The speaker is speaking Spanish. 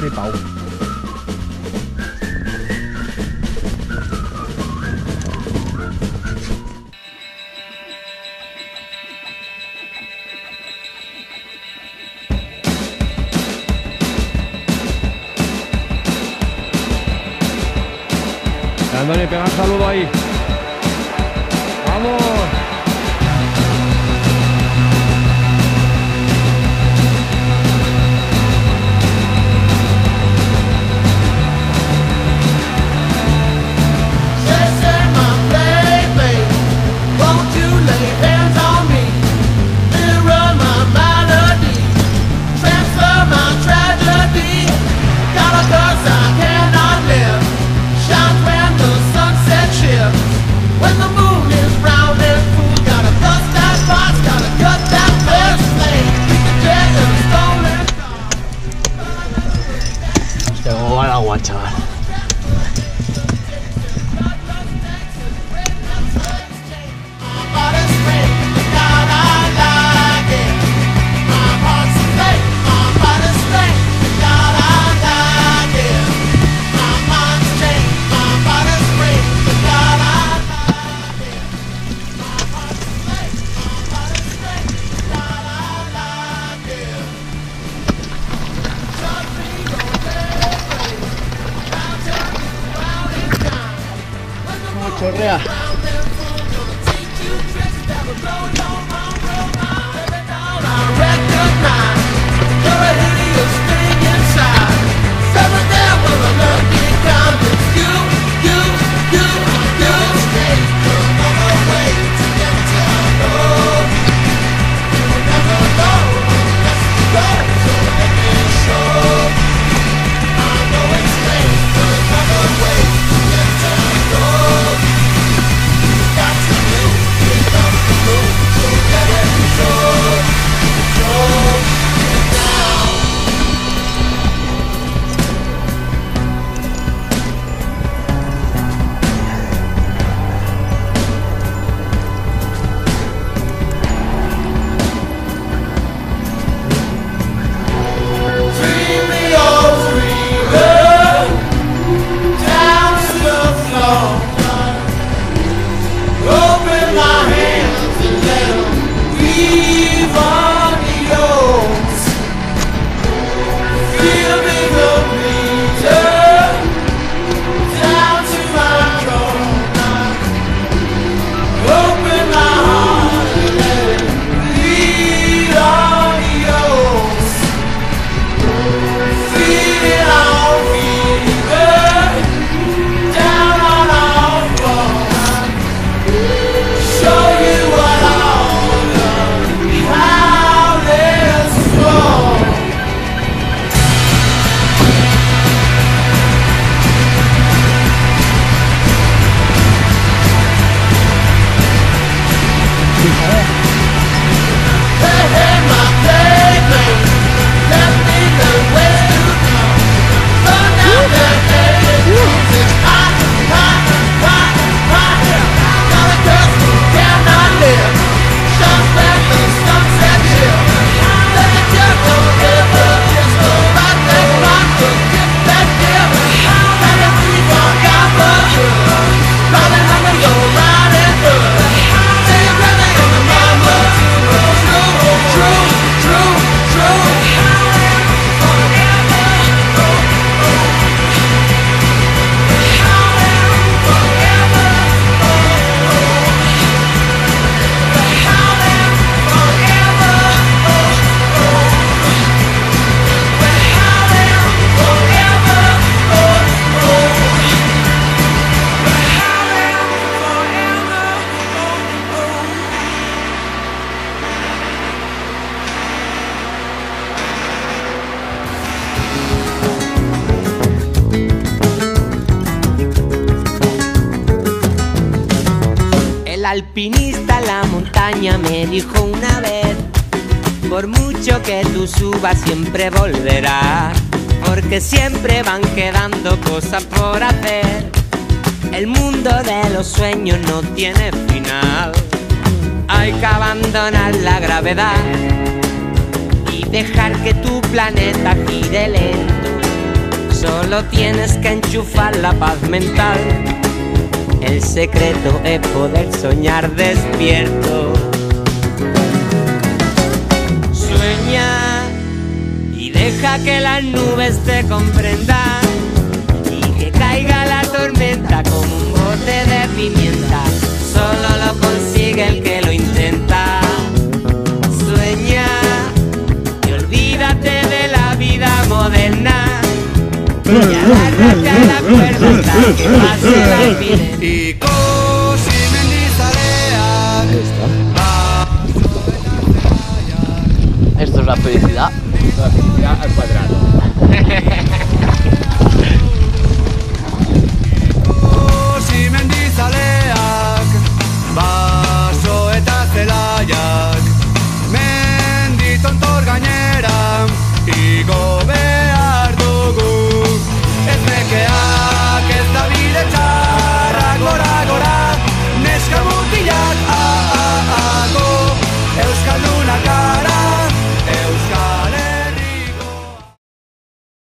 gripado. Andoni, pega un saludo ahí. my time. Yeah. alpinista la montaña me dijo una vez, por mucho que tú subas siempre volverás, porque siempre van quedando cosas por hacer. El mundo de los sueños no tiene final, hay que abandonar la gravedad y dejar que tu planeta gire lento. Solo tienes que enchufar la paz mental el secreto es poder soñar despierto. Sueña y deja que las nubes te comprendan y que caiga la tormenta como un bote de pimienta. Solo lo consigue el que lo intenta. Sueña y olvídate de la vida moderna. Y Esto es la felicidad. La felicidad al cuadrado.